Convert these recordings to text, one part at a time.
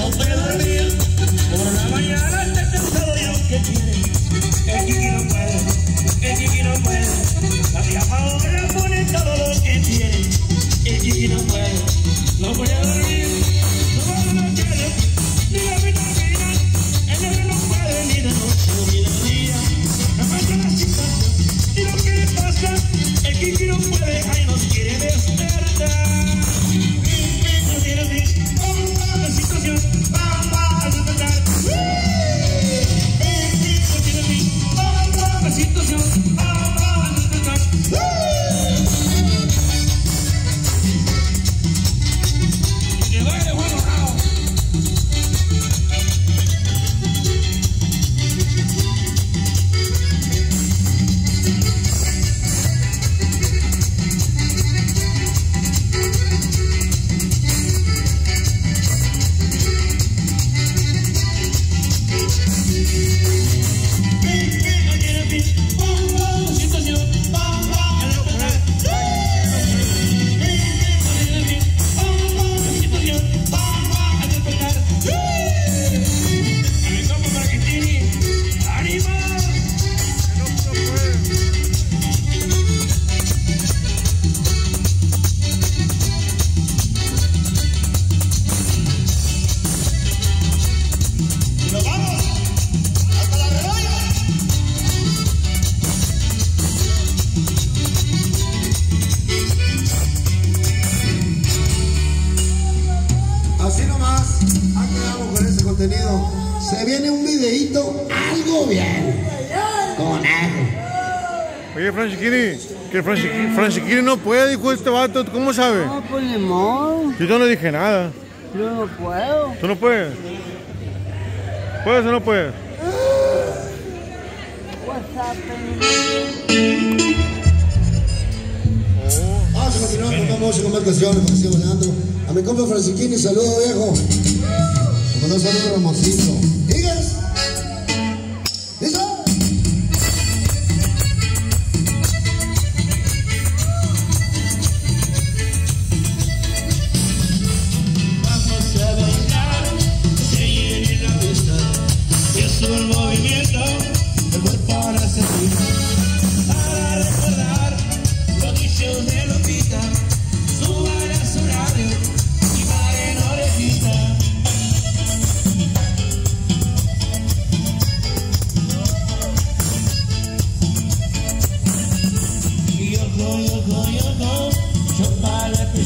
Well, Se viene un videito algo bien. Con él. Oye, Franchiquini, que Franchiquini, no puede, dijo este vato. ¿Cómo sabe? No, pues ni modo. Yo no le dije nada. Yo no puedo. ¿Tú no puedes? ¿Puedes o no puedes? What's happening? Vamos a continuar con más música, más canciones, que siga bailando. A mi compa Francisquini, saludo viejo. Mando un saludo. ¿Digas? ¿Listo? Vamos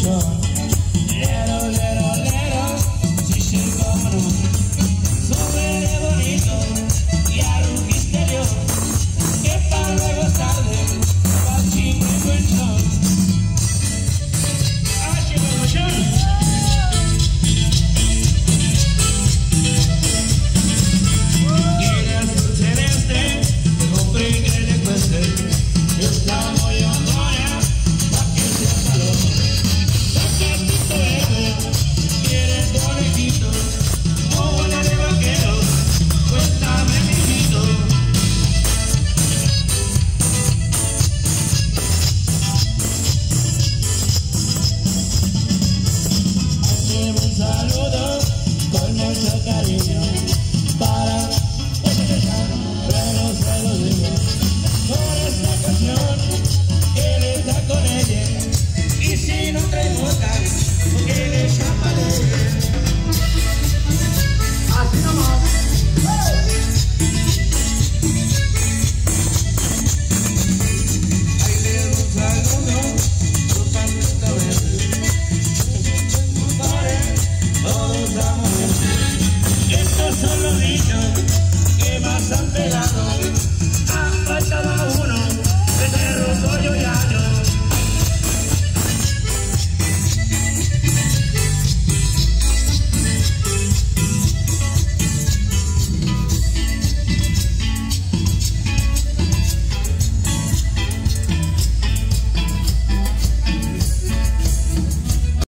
Yeah. Saludo con mucho cariño Estos son los niños que más han pegado.